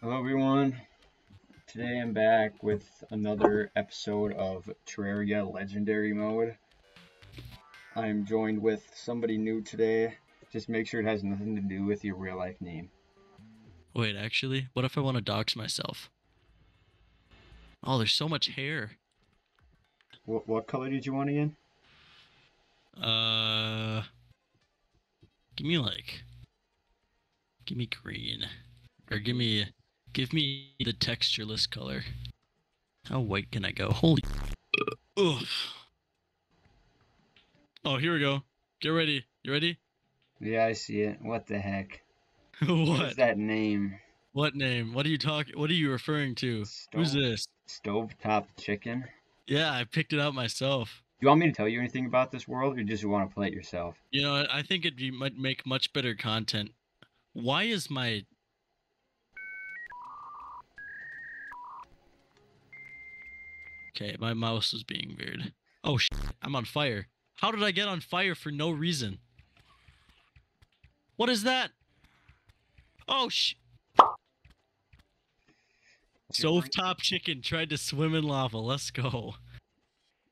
Hello everyone. Today I'm back with another episode of Terraria Legendary Mode. I'm joined with somebody new today. Just make sure it has nothing to do with your real life name. Wait, actually, what if I want to dox myself? Oh, there's so much hair. What, what color did you want again? Uh, give me like, give me green, or give me, give me the textureless color. How white can I go? Holy, ugh. Oh, here we go. Get ready. You ready? Yeah, I see it. What the heck? what? What is that name? What name? What are you talking? What are you referring to? Who's Stove- this? Stovetop Chicken? Yeah, I picked it out myself. Do you want me to tell you anything about this world or just want to play it yourself? You know, I think it'd be might make much better content. Why is my Okay, my mouse is being weird. Oh shit, I'm on fire. How did I get on fire for no reason? What is that? Oh sh Stovetop chicken tried to swim in lava. Let's go.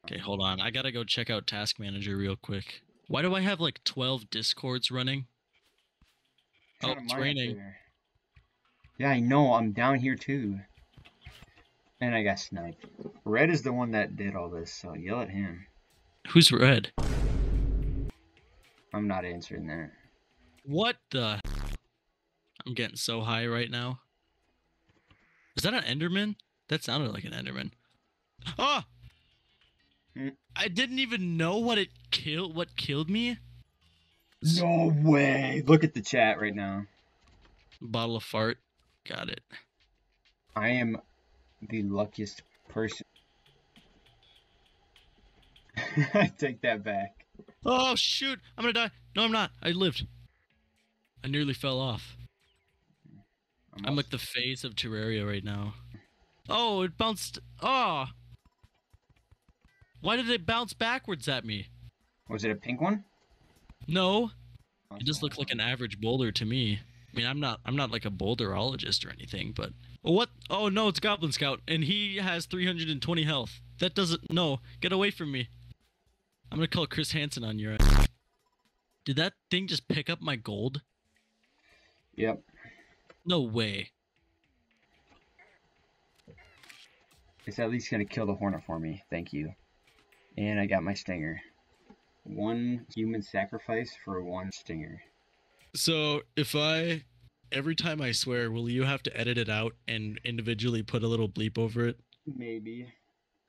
Okay, hold on. I gotta go check out Task Manager real quick. Why do I have like 12 discords running? Oh, it's raining. Yeah, I know. I'm down here too. And I got sniped. Red is the one that did all this, so yell at him. Who's red? I'm not answering that. What the? I'm getting so high right now. Is that an Enderman? That sounded like an Enderman. Ah! Hmm. I didn't even know what it killed. What killed me? No way! Look at the chat right now. Bottle of fart. Got it. I am the luckiest person. I take that back. Oh shoot! I'm gonna die. No, I'm not. I lived. I nearly fell off. I'm like the face of Terraria right now. Oh, it bounced. Oh. Why did it bounce backwards at me? Was it a pink one? No, oh, it just looked like an average boulder to me. I mean, I'm not. I'm not like a boulderologist or anything, but what? Oh no, it's Goblin Scout, and he has 320 health. That doesn't. No, get away from me. I'm gonna call Chris Hansen on your ass. Did that thing just pick up my gold? Yep. No way. It's at least gonna kill the hornet for me. Thank you. And I got my stinger. One human sacrifice for one stinger. So if I every time I swear, will you have to edit it out and individually put a little bleep over it? Maybe.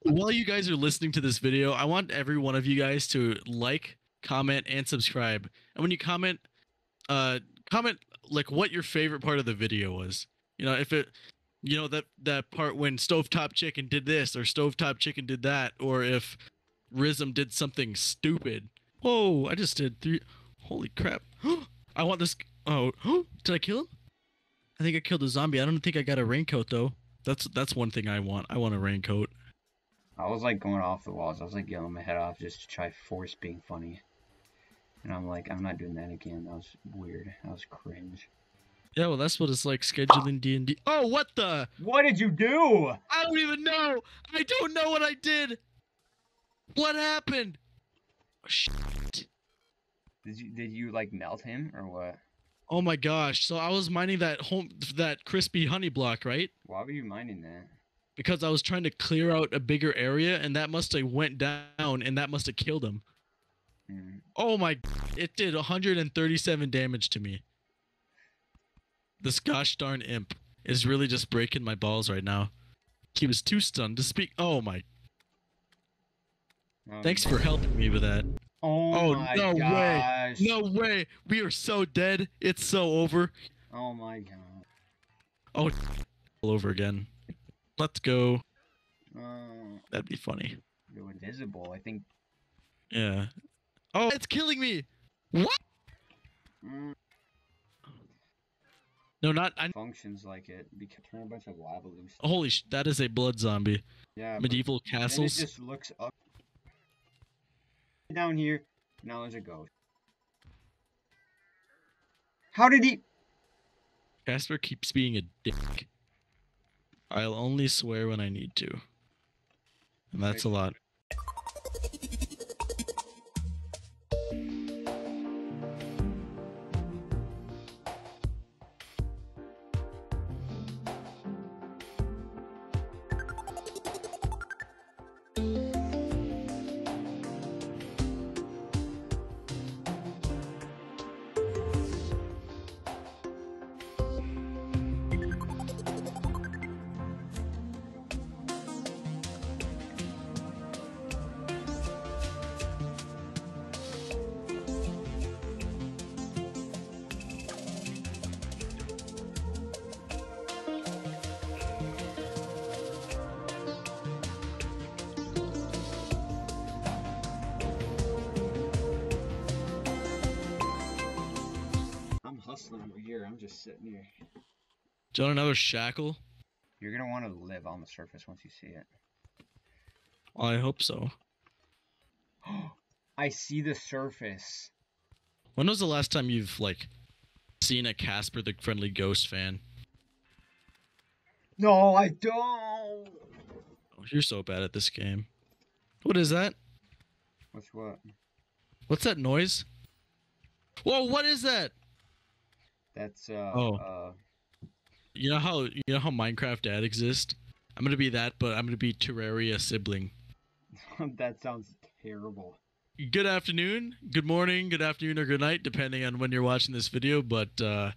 While you guys are listening to this video, I want every one of you guys to like, comment, and subscribe. And when you comment, uh, comment like what your favorite part of the video was. You know, if it, you know that that part when Stovetop Chicken did this or Stovetop Chicken did that, or if Rism did something stupid. Whoa! I just did three. Holy crap! I want this. Oh, did I kill him? I think I killed a zombie. I don't think I got a raincoat though. That's that's one thing I want. I want a raincoat. I was like going off the walls. I was like yelling my head off just to try force being funny. And I'm like, I'm not doing that again. That was weird. That was cringe. Yeah, well, that's what it's like scheduling D and D. Oh, what the? What did you do? I don't even know. I don't know what I did. What happened? Oh, shit. Did you did you like melt him or what? Oh my gosh! So I was mining that home, that crispy honey block, right? Why were you mining that? Because I was trying to clear out a bigger area, and that must have went down, and that must have killed him. Hmm. Oh my! It did 137 damage to me. This gosh darn imp is really just breaking my balls right now. He was too stunned to speak. Oh my! Oh, Thanks for helping me with that. Oh, Oh, my no way. No way! We are so dead. It's so over. Oh my god. Oh, all over again. Let's go. Uh, That'd be funny. you're invisible. I think. Yeah. Oh, it's killing me. What? Mm, No, not. I. functions like it. Because turn a bunch of lava loose. Holy sh! That is a blood zombie. Yeah. Medieval castles. it just looks up. Down here. Now there's a ghost. How did he? Casper keeps being a dick. I'll only swear when I need to. And that's a lot. I'm just sitting here. Do you want another shackle? You're gonna want to live on the surface once you see it. Well, I hope so. I see the surface. When was the last time you've like seen a Casper the Friendly Ghost fan? No, I don't. Oh, you're so bad at this game. What is that? What's what? What's that noise? Whoa, what is that? That's uh. Oh. uh You know how you know how Minecraft Dad exists? I'm gonna be that, but I'm gonna be Terraria sibling. that sounds terrible. Good afternoon, good morning, good afternoon, or good night, depending on when you're watching this video. But uh,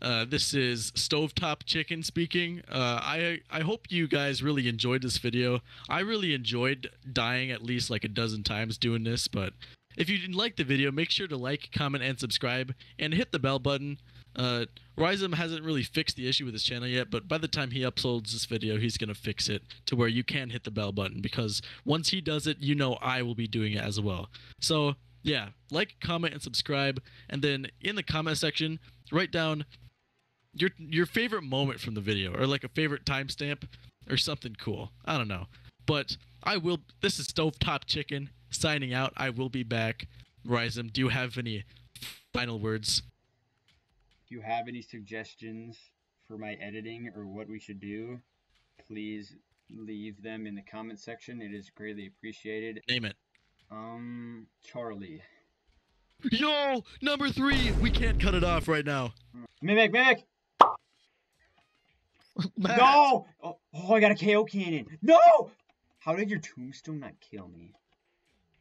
uh, this is Stovetop Chicken speaking. Uh, I I hope you guys really enjoyed this video. I really enjoyed dying at least like a dozen times doing this. But if you didn't like the video, make sure to like, comment, and subscribe, and hit the bell button. Uh, RhYzEm hasn't really fixed the issue with his channel yet, but by the time he uploads this video, he's gonna fix it to where you can hit the bell button because once he does it, you know I will be doing it as well. So yeah, like, comment, and subscribe, and then in the comment section, write down your your favorite moment from the video or like a favorite timestamp or something cool. I don't know, but I will. This is Stovetop Chicken signing out. I will be back. RhYzEm, do you have any final words? If you have any suggestions for my editing or what we should do, please leave them in the comment section. It is greatly appreciated. Name it. Um, Charlie. Yo, number three. We can't cut it off right now. Mimic, mimic! No! Oh, oh, I got a KO cannon. No! How did your tombstone not kill me?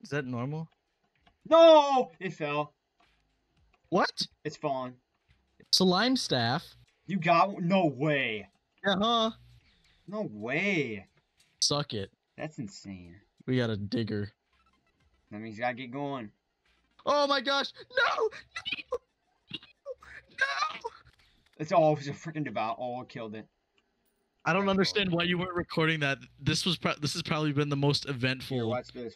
Is that normal? No! It fell. What? It's fallen. Slime staff. You got no way. Uh huh. No way. Suck it. That's insane. We got a digger. That means you gotta get going. Oh my gosh! No! No! It's all it was a freaking devout. Oh, I killed it. I don't understand why you weren't recording that. This was this has probably been the most Here, eventful. watch this.